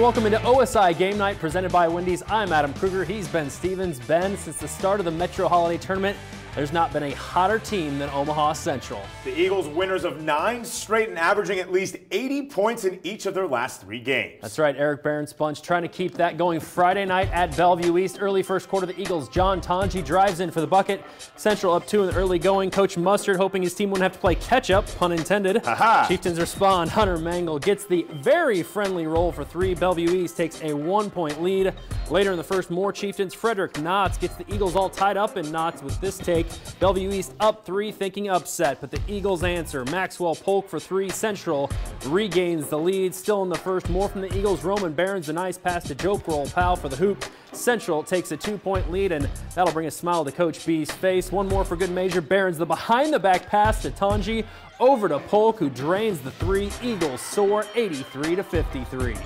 and welcome into OSI Game Night presented by Wendy's. I'm Adam Kruger. He's Ben Stevens. Ben, since the start of the Metro Holiday Tournament, there's not been a hotter team than Omaha Central. The Eagles winners of nine straight and averaging at least 80 points in each of their last three games. That's right, Eric Behrens' bunch trying to keep that going Friday night at Bellevue East. Early first quarter, the Eagles' John Tonji drives in for the bucket. Central up two in the early going. Coach Mustard hoping his team wouldn't have to play catch up, pun intended. Aha. Chieftains respond. Hunter Mangle gets the very friendly roll for three. Bellevue East takes a one point lead. Later in the first, more Chieftains. Frederick Knotts gets the Eagles all tied up in knots with this take. Bellevue East up three, thinking upset, but the Eagles answer. Maxwell Polk for three. Central regains the lead. Still in the first, more from the Eagles. Roman Behrens, a nice pass to Joke Roll Powell for the hoop. Central takes a two-point lead, and that'll bring a smile to Coach B's face. One more for good measure. Behrens, the behind-the-back pass to Tanji. Over to Polk, who drains the three. Eagles soar 83 to 53.